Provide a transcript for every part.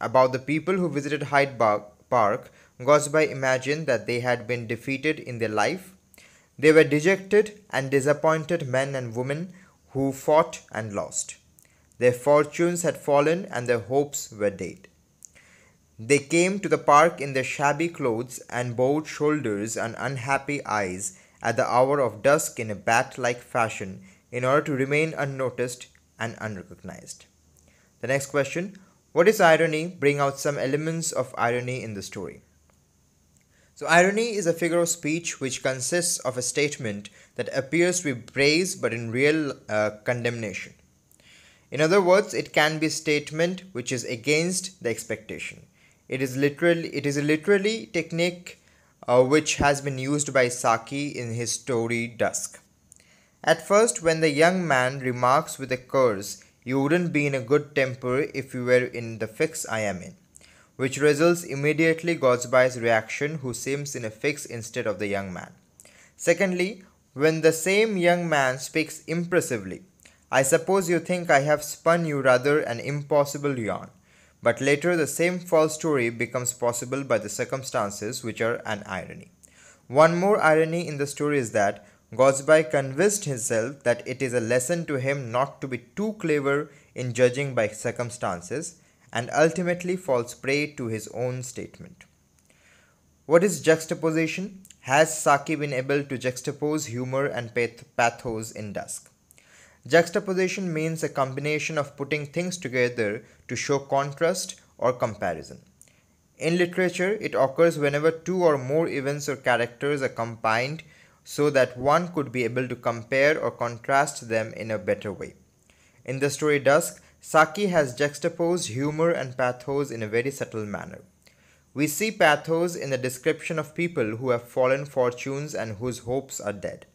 About the people who visited Hyde Park, Gortsby imagined that they had been defeated in their life. They were dejected and disappointed men and women who fought and lost. Their fortunes had fallen and their hopes were dead. They came to the park in their shabby clothes and bowed shoulders and unhappy eyes at the hour of dusk in a bat like fashion in order to remain unnoticed and unrecognized. The next question What is irony? Bring out some elements of irony in the story. So, irony is a figure of speech which consists of a statement that appears to be praise but in real uh, condemnation. In other words, it can be a statement which is against the expectation. It is literally it is a literally technique uh, which has been used by Saki in his story Dusk. At first, when the young man remarks with a curse, "You wouldn't be in a good temper if you were in the fix I am in," which results immediately Gortsby's reaction, who seems in a fix instead of the young man. Secondly, when the same young man speaks impressively, I suppose you think I have spun you rather an impossible yarn. But later, the same false story becomes possible by the circumstances, which are an irony. One more irony in the story is that Gortsby convinced himself that it is a lesson to him not to be too clever in judging by circumstances and ultimately falls prey to his own statement. What is juxtaposition? Has Saki been able to juxtapose humor and pathos in Dusk? Juxtaposition means a combination of putting things together to show contrast or comparison. In literature, it occurs whenever two or more events or characters are combined so that one could be able to compare or contrast them in a better way. In the story Dusk, Saki has juxtaposed humor and pathos in a very subtle manner. We see pathos in the description of people who have fallen fortunes and whose hopes are dead.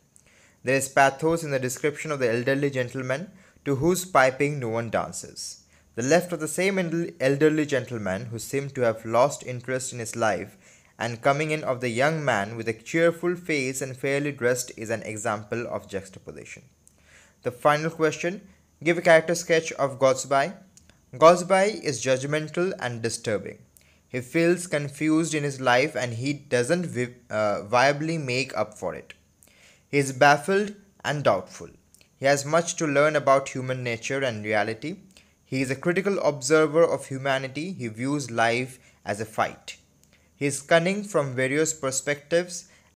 There is pathos in the description of the elderly gentleman to whose piping no one dances. The left of the same elderly gentleman who seemed to have lost interest in his life and coming in of the young man with a cheerful face and fairly dressed is an example of juxtaposition. The final question Give a character sketch of Gortsby. Gortsby is judgmental and disturbing. He feels confused in his life and he doesn't vi- uh, viably make up for it. He is baffled and doubtful. He has much to learn about human nature and reality. He is a critical observer of humanity. He views life as a fight. He is cunning from various perspectives